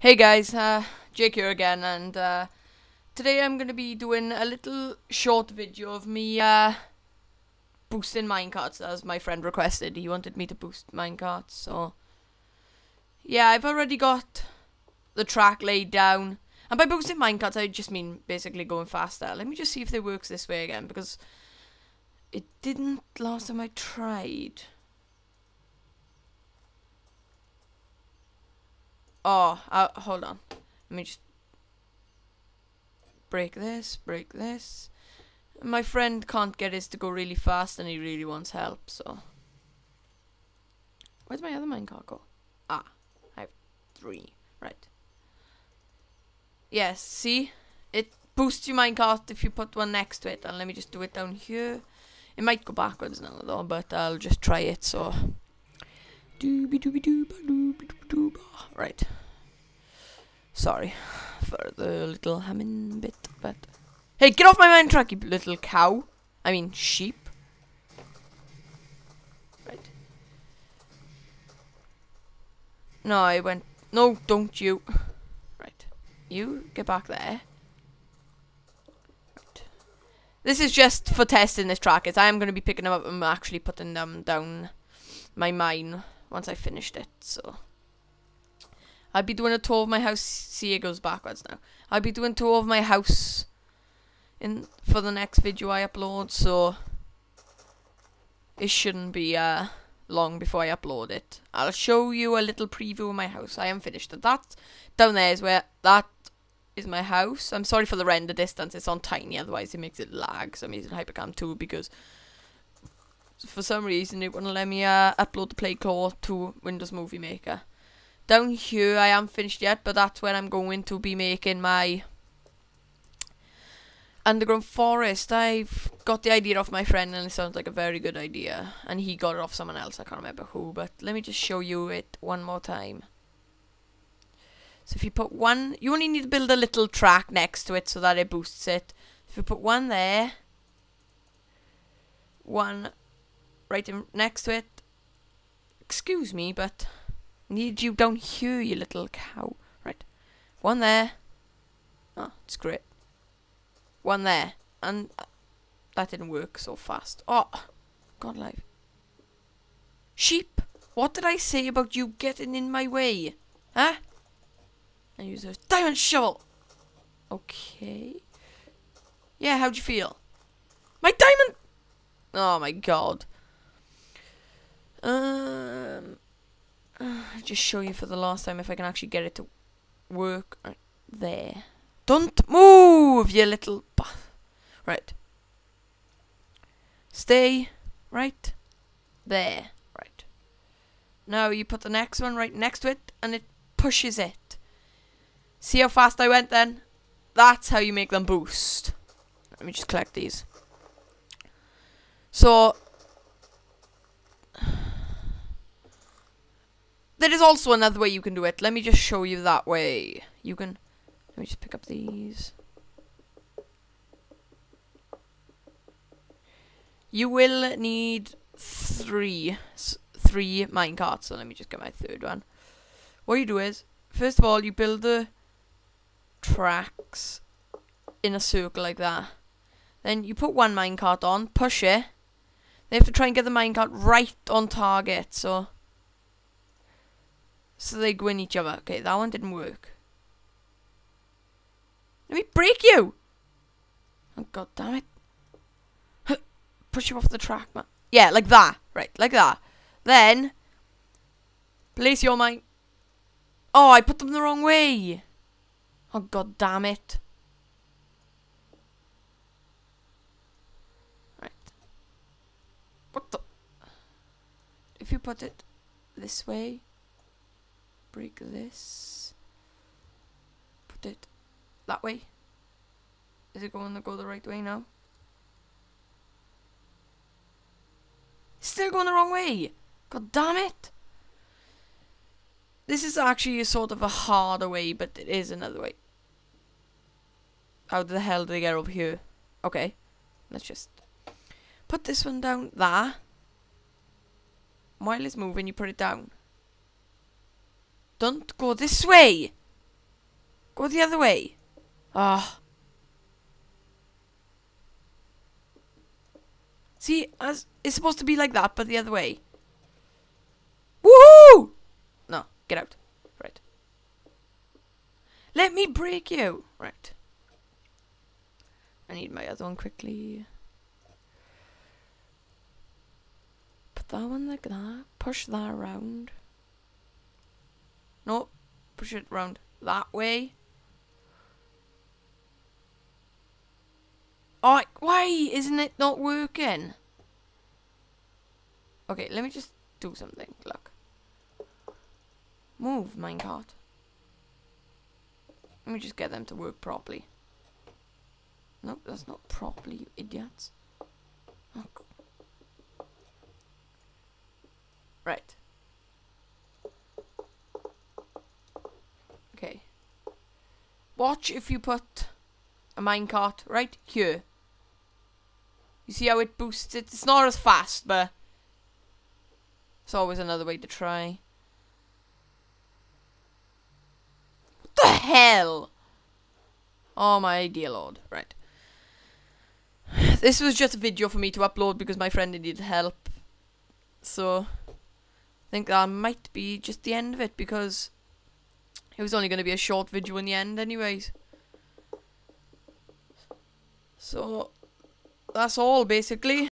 Hey guys, uh, Jake here again, and uh, today I'm gonna be doing a little short video of me uh, boosting minecarts as my friend requested. He wanted me to boost minecarts, so yeah, I've already got the track laid down. And by boosting minecarts, I just mean basically going faster. Let me just see if it works this way again, because it didn't last time I tried. Oh, uh, hold on. Let me just break this, break this. My friend can't get his to go really fast and he really wants help, so. Where's my other minecart go? Ah, I have three. Right. Yes, see? It boosts your minecart if you put one next to it. And let me just do it down here. It might go backwards now though, but I'll just try it, so. Right. Sorry for the little humming bit, but. Hey, get off my mine track, you little cow. I mean, sheep. Right. No, I went. No, don't you. Right. You, get back there. Right. This is just for testing this track, as I am going to be picking them up and actually putting them down my mine once I finished it, so. I'll be doing a tour of my house. See, it goes backwards now. I'll be doing a tour of my house in for the next video I upload, so it shouldn't be uh, long before I upload it. I'll show you a little preview of my house. I am finished. That down there is where that is my house. I'm sorry for the render distance. It's on tiny, otherwise it makes it lag. So I'm using Hypercam 2 because for some reason it wouldn't let me uh, upload the PlayClaw to Windows Movie Maker. Down here I am finished yet, but that's when I'm going to be making my underground forest. I've got the idea off my friend and it sounds like a very good idea. And he got it off someone else, I can't remember who, but let me just show you it one more time. So if you put one, you only need to build a little track next to it so that it boosts it. If you put one there, one right in, next to it. Excuse me, but need you down here, you little cow. Right. One there. Oh, it's great. One there. And uh, that didn't work so fast. Oh, God life. Sheep, what did I say about you getting in my way? Huh? I use a diamond shovel. Okay. Yeah, how'd you feel? My diamond! Oh my god. Um, uh, just show you for the last time if I can actually get it to work right there. Don't move, you little. Right. Stay right there. Right. Now you put the next one right next to it and it pushes it. See how fast I went then? That's how you make them boost. Let me just collect these. So there is also another way you can do it. Let me just show you that way. You can let me just pick up these. You will need three three minecarts. So let me just get my third one. What you do is, first of all, you build the tracks in a circle like that. Then you put one minecart on, push it. They have to try and get the minecart right on target. So so they go in each other. Okay, that one didn't work. Let me break you! Oh, god damn it. Push you off the track, man. Yeah, like that. Right, like that. Then, place your mind. Oh, I put them the wrong way. Oh, god damn it. Right. What the? If you put it this way break this. Put it that way. Is it going to go the right way now? Still going the wrong way! God damn it! This is actually a sort of a harder way, but it is another way. How the hell did they get over here? Okay, let's just put this one down there. While it's moving, you put it down. Don't go this way! Go the other way. Ah. See, as it's supposed to be like that, but the other way. Woohoo! No, get out. Right. Let me break you. Right. I need my other one quickly. Put that one like that. Push that around. No, push it around that way. Oh, why isn't it not working? Okay, let me just do something. Look. Move, minecart. Let me just get them to work properly. Nope, that's not properly, you idiots. Oh. Right. Okay. Watch if you put a minecart right here. You see how it boosts it? It's not as fast, but it's always another way to try. What the hell? Oh my dear lord. Right. This was just a video for me to upload because my friend needed help. So, I think that might be just the end of it because it was only going to be a short video in the end anyways. So, that's all basically.